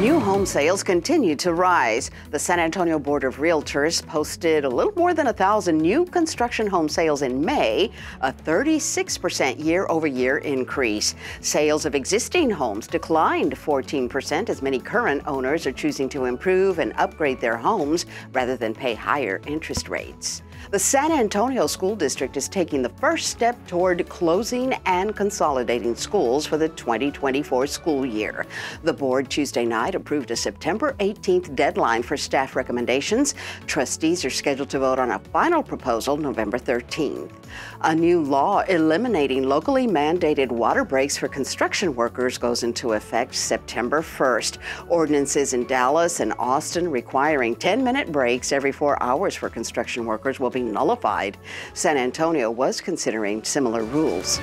New home sales continue to rise. The San Antonio Board of Realtors posted a little more than a thousand new construction home sales in May, a 36% year over year increase. Sales of existing homes declined 14% as many current owners are choosing to improve and upgrade their homes rather than pay higher interest rates. The San Antonio School District is taking the first step toward closing and consolidating schools for the 2024 school year. The board Tuesday night approved a September 18th deadline for staff recommendations. Trustees are scheduled to vote on a final proposal November 13th. A new law eliminating locally mandated water breaks for construction workers goes into effect September 1st. Ordinances in Dallas and Austin requiring 10 minute breaks every four hours for construction workers will be nullified. San Antonio was considering similar rules.